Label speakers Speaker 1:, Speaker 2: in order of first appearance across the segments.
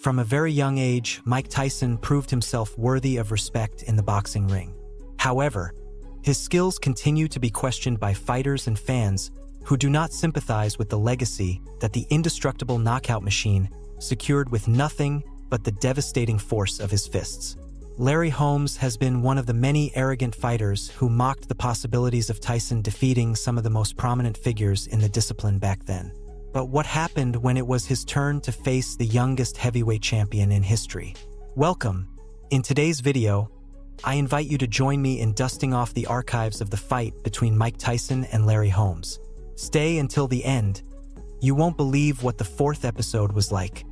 Speaker 1: From a very young age, Mike Tyson proved himself worthy of respect in the boxing ring. However, his skills continue to be questioned by fighters and fans who do not sympathize with the legacy that the indestructible knockout machine secured with nothing but the devastating force of his fists. Larry Holmes has been one of the many arrogant fighters who mocked the possibilities of Tyson defeating some of the most prominent figures in the discipline back then. But what happened when it was his turn to face the youngest heavyweight champion in history? Welcome. In today's video, I invite you to join me in dusting off the archives of the fight between Mike Tyson and Larry Holmes. Stay until the end. You won't believe what the fourth episode was like.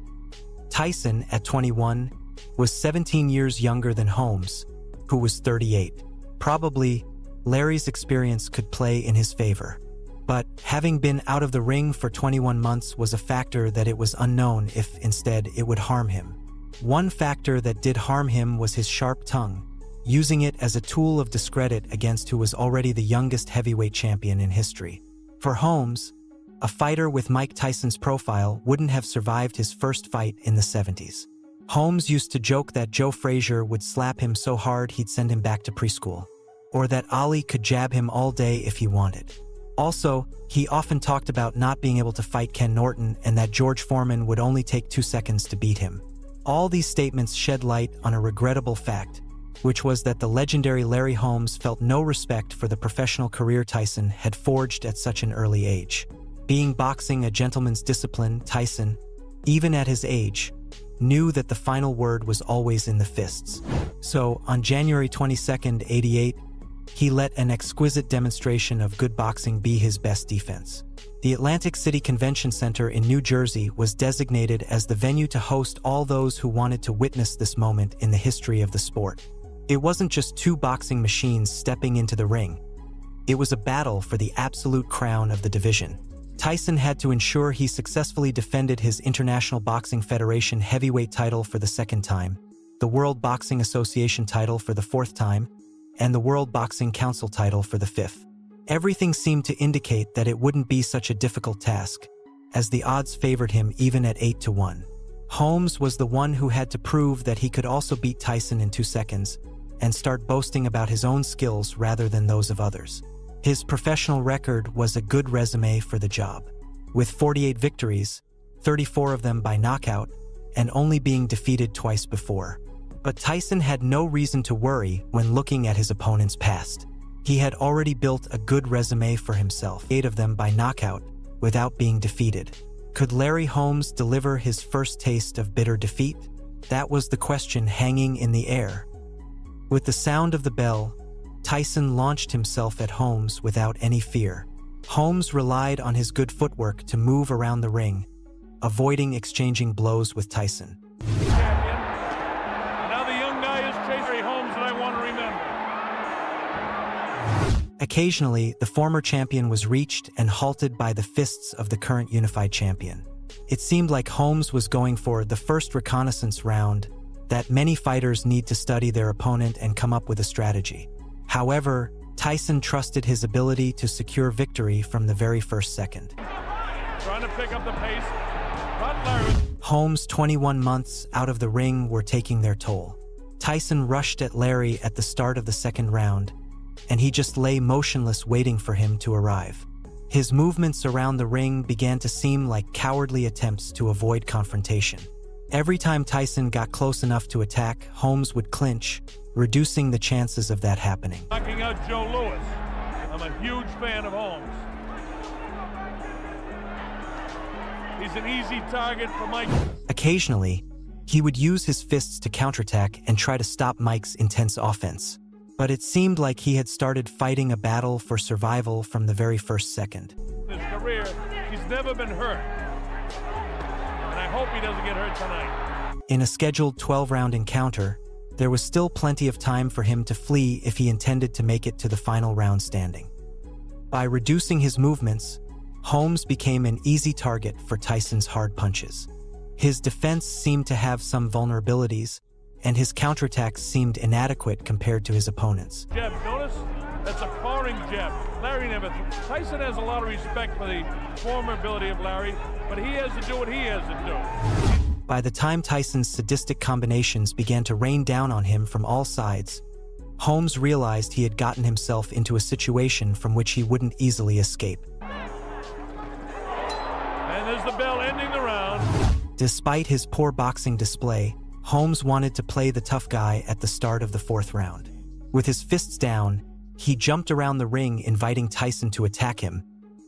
Speaker 1: Tyson, at 21, was 17 years younger than Holmes, who was 38. Probably, Larry's experience could play in his favor. But having been out of the ring for 21 months was a factor that it was unknown if instead it would harm him. One factor that did harm him was his sharp tongue, using it as a tool of discredit against who was already the youngest heavyweight champion in history. For Holmes, a fighter with Mike Tyson's profile wouldn't have survived his first fight in the 70s. Holmes used to joke that Joe Frazier would slap him so hard he'd send him back to preschool, or that Ali could jab him all day if he wanted. Also, he often talked about not being able to fight Ken Norton and that George Foreman would only take two seconds to beat him. All these statements shed light on a regrettable fact, which was that the legendary Larry Holmes felt no respect for the professional career Tyson had forged at such an early age. Being boxing a gentleman's discipline, Tyson, even at his age, knew that the final word was always in the fists. So, on January 22, 88, he let an exquisite demonstration of good boxing be his best defense. The Atlantic City Convention Center in New Jersey was designated as the venue to host all those who wanted to witness this moment in the history of the sport. It wasn't just two boxing machines stepping into the ring. It was a battle for the absolute crown of the division. Tyson had to ensure he successfully defended his International Boxing Federation heavyweight title for the second time, the World Boxing Association title for the fourth time, and the World Boxing Council title for the fifth. Everything seemed to indicate that it wouldn't be such a difficult task, as the odds favored him even at 8 to 1. Holmes was the one who had to prove that he could also beat Tyson in two seconds and start boasting about his own skills rather than those of others. His professional record was a good resume for the job. With 48 victories, 34 of them by knockout, and only being defeated twice before. But Tyson had no reason to worry when looking at his opponent's past. He had already built a good resume for himself, eight of them by knockout, without being defeated. Could Larry Holmes deliver his first taste of bitter defeat? That was the question hanging in the air. With the sound of the bell, Tyson launched himself at Holmes without any fear. Holmes relied on his good footwork to move around the ring, avoiding exchanging blows with Tyson. Occasionally, the former champion was reached and halted by the fists of the current unified champion. It seemed like Holmes was going for the first reconnaissance round that many fighters need to study their opponent and come up with a strategy. However, Tyson trusted his ability to secure victory from the very first second.
Speaker 2: Trying to pick up the pace. Larry.
Speaker 1: Holmes' 21 months out of the ring were taking their toll. Tyson rushed at Larry at the start of the second round, and he just lay motionless waiting for him to arrive. His movements around the ring began to seem like cowardly attempts to avoid confrontation. Every time Tyson got close enough to attack, Holmes would clinch, reducing the chances of that happening.
Speaker 2: Knocking out Joe Louis. I'm a huge fan of Holmes. He's an easy target for Mike.
Speaker 1: Occasionally, he would use his fists to counterattack and try to stop Mike's intense offense. But it seemed like he had started fighting a battle for survival from the very first second.
Speaker 2: His career, he's never been hurt. And I hope he doesn't get hurt tonight.
Speaker 1: In a scheduled 12 round encounter, there was still plenty of time for him to flee if he intended to make it to the final round standing. By reducing his movements, Holmes became an easy target for Tyson's hard punches. His defense seemed to have some vulnerabilities, and his counterattacks seemed inadequate compared to his opponents.
Speaker 2: Notice? That's a powering jab. Larry never. Tyson has a lot of respect for the formability of Larry, but he has to do what he has to do.
Speaker 1: By the time Tyson's sadistic combinations began to rain down on him from all sides, Holmes realized he had gotten himself into a situation from which he wouldn't easily escape.
Speaker 2: And there's the bell ending the round.
Speaker 1: Despite his poor boxing display, Holmes wanted to play the tough guy at the start of the fourth round. With his fists down, he jumped around the ring inviting Tyson to attack him,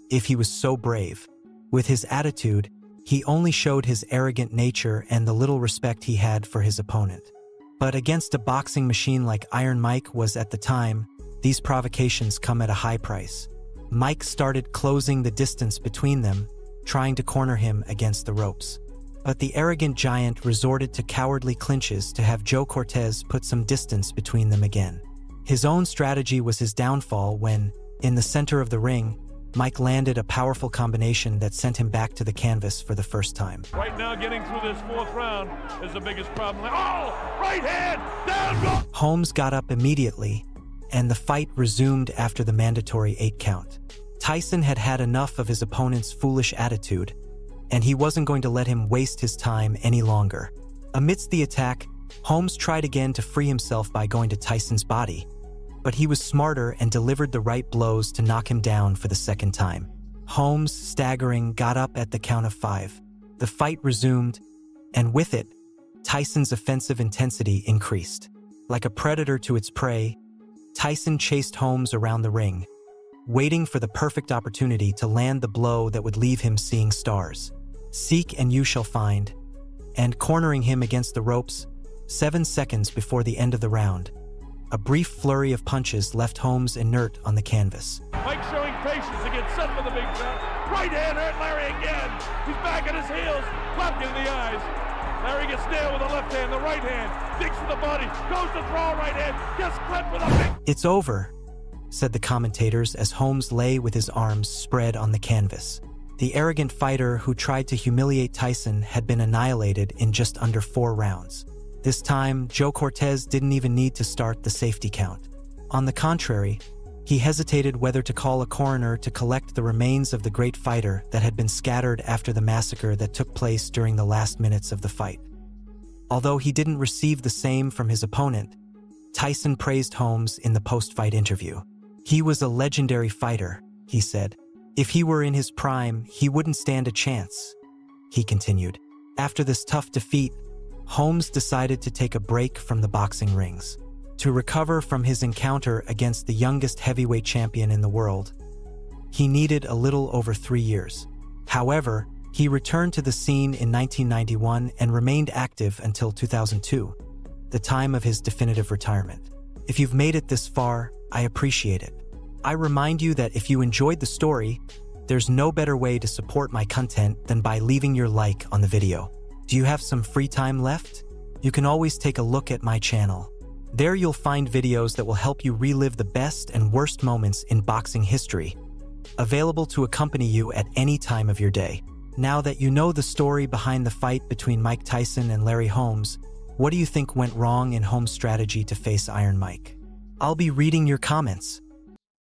Speaker 1: if he was so brave. With his attitude, he only showed his arrogant nature and the little respect he had for his opponent. But against a boxing machine like Iron Mike was at the time, these provocations come at a high price. Mike started closing the distance between them, trying to corner him against the ropes. But the arrogant giant resorted to cowardly clinches to have Joe Cortez put some distance between them again. His own strategy was his downfall when, in the center of the ring, Mike landed a powerful combination that sent him back to the canvas for the first time.
Speaker 2: Right now, getting through this fourth round is the biggest problem. Oh, right hand, down go!
Speaker 1: Holmes got up immediately, and the fight resumed after the mandatory eight count. Tyson had had enough of his opponent's foolish attitude, and he wasn't going to let him waste his time any longer. Amidst the attack, Holmes tried again to free himself by going to Tyson's body, but he was smarter and delivered the right blows to knock him down for the second time. Holmes, staggering, got up at the count of five. The fight resumed, and with it, Tyson's offensive intensity increased. Like a predator to its prey, Tyson chased Holmes around the ring, waiting for the perfect opportunity to land the blow that would leave him seeing stars. Seek and you shall find. And cornering him against the ropes, seven seconds before the end of the round, a brief flurry of punches left Holmes inert on the canvas.
Speaker 2: Mike showing patience get set for the big shot. Right hand hurt Larry again. He's back at his heels, left in the eyes. Larry gets nailed with the left hand, the right hand, digs for the body, goes to throw right hand, gets clipped with a big...
Speaker 1: It's over, said the commentators as Holmes lay with his arms spread on the canvas. The arrogant fighter who tried to humiliate Tyson had been annihilated in just under four rounds. This time, Joe Cortez didn't even need to start the safety count. On the contrary, he hesitated whether to call a coroner to collect the remains of the great fighter that had been scattered after the massacre that took place during the last minutes of the fight. Although he didn't receive the same from his opponent, Tyson praised Holmes in the post-fight interview. He was a legendary fighter, he said. If he were in his prime, he wouldn't stand a chance, he continued. After this tough defeat, Holmes decided to take a break from the boxing rings. To recover from his encounter against the youngest heavyweight champion in the world, he needed a little over three years. However, he returned to the scene in 1991 and remained active until 2002, the time of his definitive retirement. If you've made it this far, I appreciate it. I remind you that if you enjoyed the story, there's no better way to support my content than by leaving your like on the video. Do you have some free time left? You can always take a look at my channel. There you'll find videos that will help you relive the best and worst moments in boxing history, available to accompany you at any time of your day. Now that you know the story behind the fight between Mike Tyson and Larry Holmes, what do you think went wrong in Holmes' strategy to face Iron Mike? I'll be reading your comments.